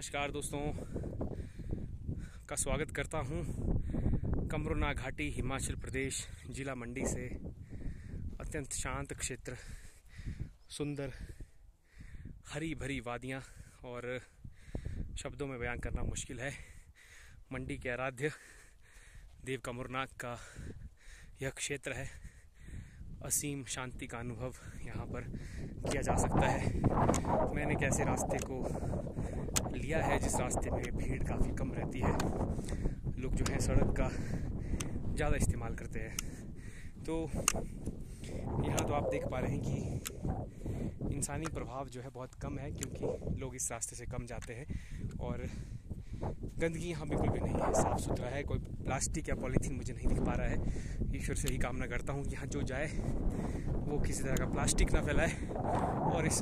नमस्कार दोस्तों, का स्वागत करता हूँ कमरुना घाटी, हिमाचल प्रदेश, जिला मंडी से। अत्यंत शांत क्षेत्र, सुंदर हरी भरी वादियाँ और शब्दों में बयान करना मुश्किल है। मंडी के आराध्य देव कमरनाग का यह क्षेत्र है। असीम शांति का अनुभव यहाँ पर किया जा सकता है। मैंने कैसे रास्ते को लिया है, जिस रास्ते में भीड़ काफ़ी कम रहती है। लोग जो है सड़क का ज़्यादा इस्तेमाल करते हैं। तो यहाँ तो आप देख पा रहे हैं कि इंसानी प्रभाव जो है बहुत कम है, क्योंकि लोग इस रास्ते से कम जाते हैं और गंदगी यहाँ बिल्कुल भी नहीं है। साफ़ सुथरा है, कोई प्लास्टिक या पॉलीथीन मुझे नहीं दिख पा रहा है। ईश्वर से ही कामना करता हूँ कि यहाँ जो जाए, वो किसी तरह का प्लास्टिक ना फैलाए और इस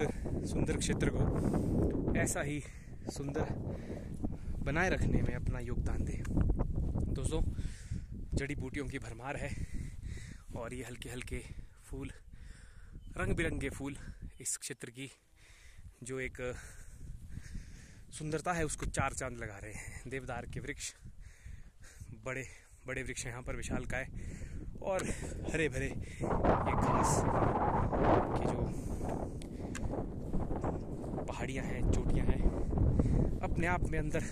सुंदर क्षेत्र को ऐसा ही सुंदर बनाए रखने में अपना योगदान दे। दोस्तों, जड़ी बूटियों की भरमार है और ये हल्के हल्के फूल रंग बिरंगे फूल इस क्षेत्र की जो एक सुंदरता है, उसको चार चाँद लगा रहे हैं। देवदार के वृक्ष, बड़े बड़े वृक्ष यहाँ पर विशाल का है और हरे भरे ये घास की जो पहाड़ियाँ हैं, चोटियाँ हैं अपने आप में अंदर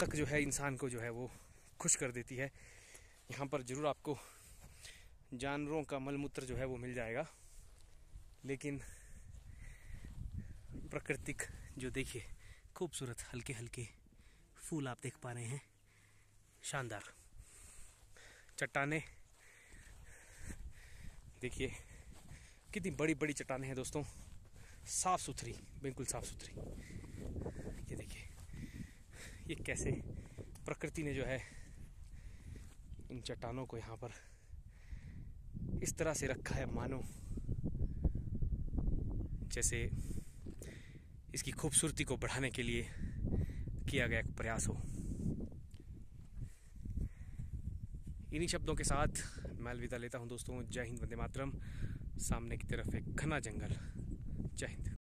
तक जो है इंसान को जो है वो खुश कर देती है। यहाँ पर ज़रूर आपको जानवरों का मलमूत्र जो है वो मिल जाएगा। लेकिन प्राकृतिक जो देखिए, खूबसूरत हल्के हल्के फूल आप देख पा रहे हैं। शानदार। चट्टाने। देखिए, कितनी बड़ी बड़ी चट्टाने हैं दोस्तों। साफ़ सुथरी, बिल्कुल साफ़ सुथरी। ये कैसे प्रकृति ने जो है इन चट्टानों को यहाँ पर इस तरह से रखा है मानो, जैसे इसकी खूबसूरती को बढ़ाने के लिए किया गया एक प्रयास हो। इन्हीं शब्दों के साथ मैं अलविदा लेता हूँ दोस्तों। जय हिंद, वंदे मातरम। सामने की तरफ़ एक घना जंगल। जय हिंद।